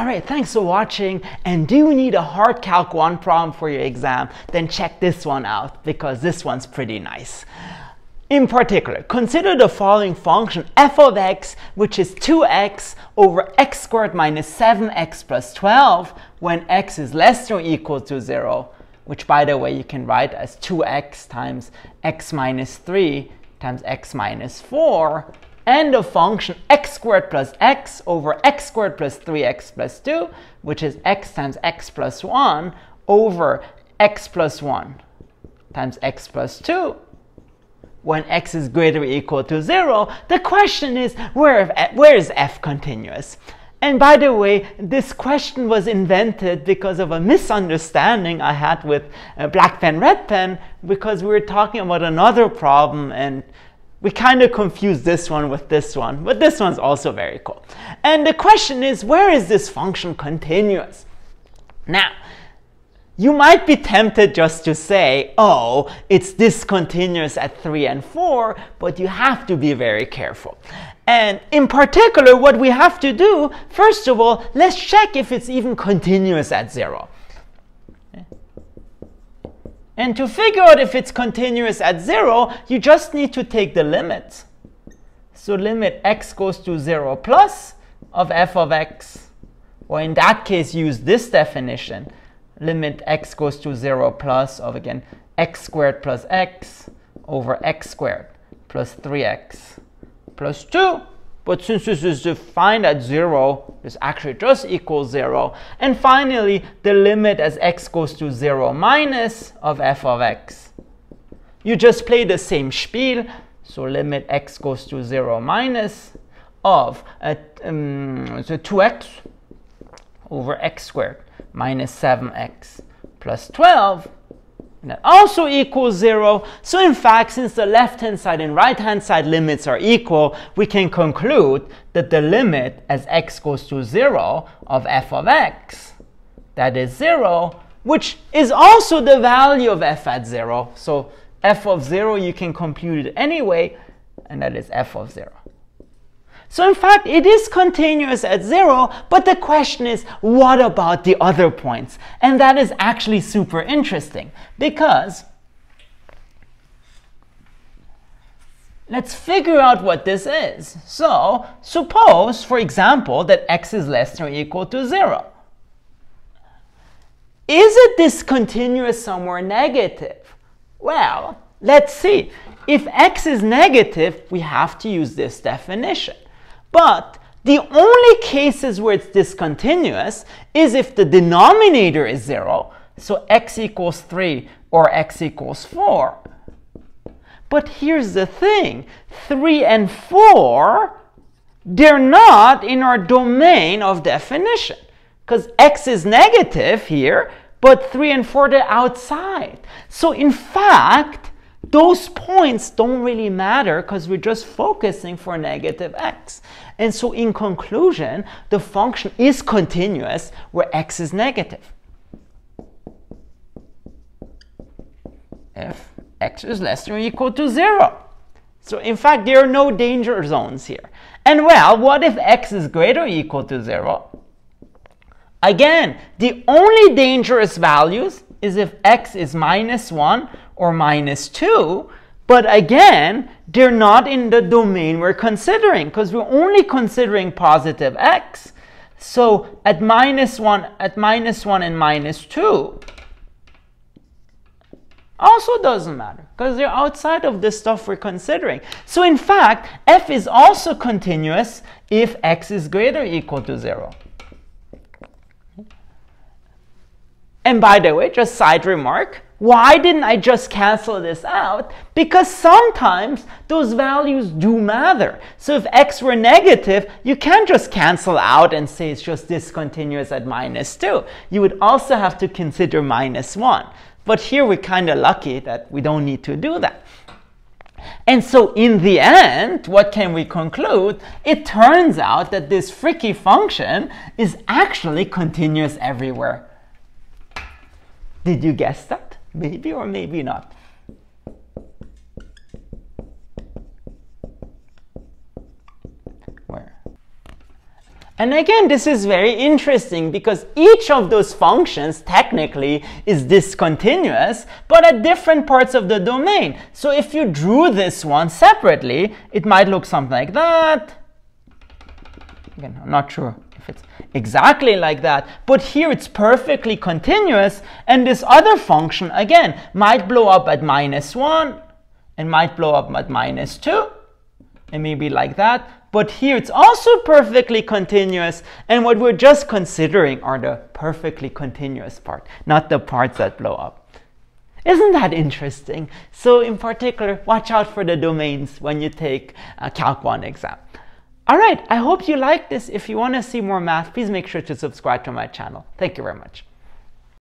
All right, thanks for watching. And do you need a hard calc 1 problem for your exam? Then check this one out because this one's pretty nice. In particular, consider the following function f of x, which is 2x over x squared minus 7x plus 12 when x is less than or equal to 0, which by the way you can write as 2x times x minus 3 times x minus 4 and the function x squared plus x over x squared plus 3x plus 2, which is x times x plus 1 over x plus 1 times x plus 2 when x is greater or equal to 0, the question is where, where is f continuous? And by the way, this question was invented because of a misunderstanding I had with uh, black pen, red pen, because we were talking about another problem and we kind of confuse this one with this one, but this one's also very cool. And the question is, where is this function continuous? Now, you might be tempted just to say, oh, it's discontinuous at 3 and 4, but you have to be very careful. And in particular, what we have to do, first of all, let's check if it's even continuous at 0. And to figure out if it's continuous at 0, you just need to take the limit. So limit x goes to 0 plus of f of x, or in that case, use this definition. Limit x goes to 0 plus of, again, x squared plus x over x squared plus 3x plus 2 but since this is defined at 0, this actually just equals 0. And finally, the limit as x goes to 0 minus of f of x. You just play the same spiel. So limit x goes to 0 minus of uh, um, so 2x over x squared minus 7x plus 12 that also equals 0. So in fact, since the left-hand side and right-hand side limits are equal, we can conclude that the limit as x goes to 0 of f of x, that is 0, which is also the value of f at 0. So f of 0 you can compute it anyway, and that is f of 0. So in fact, it is continuous at zero, but the question is, what about the other points? And that is actually super interesting because let's figure out what this is. So suppose, for example, that x is less than or equal to zero. Is it discontinuous somewhere negative? Well, let's see. If x is negative, we have to use this definition. But the only cases where it's discontinuous is if the denominator is 0, so x equals 3 or x equals 4. But here's the thing, 3 and 4, they're not in our domain of definition. Because x is negative here, but 3 and 4, they're outside. So in fact, those points don't really matter because we're just focusing for negative x. And so in conclusion, the function is continuous where x is negative. If x is less than or equal to 0. So in fact, there are no danger zones here. And well, what if x is greater or equal to 0? Again, the only dangerous values is if x is minus 1 or minus 2. But again, they're not in the domain we're considering because we're only considering positive x. So at minus 1, at minus 1 and minus 2, also doesn't matter because they're outside of the stuff we're considering. So in fact, f is also continuous if x is greater or equal to 0. And by the way, just side remark, why didn't I just cancel this out? Because sometimes those values do matter. So if x were negative, you can't just cancel out and say it's just discontinuous at minus 2. You would also have to consider minus 1. But here we're kind of lucky that we don't need to do that. And so in the end, what can we conclude? It turns out that this freaky function is actually continuous everywhere. Did you guess that? Maybe or maybe not. Where? And again, this is very interesting because each of those functions technically is discontinuous, but at different parts of the domain. So if you drew this one separately, it might look something like that. Again, I'm not sure if it's exactly like that, but here it's perfectly continuous, and this other function, again, might blow up at minus 1, and might blow up at minus 2, and maybe like that, but here it's also perfectly continuous. And what we're just considering are the perfectly continuous part, not the parts that blow up. Isn't that interesting? So in particular, watch out for the domains when you take a Calc 1 exam. All right, I hope you like this. If you want to see more math, please make sure to subscribe to my channel. Thank you very much.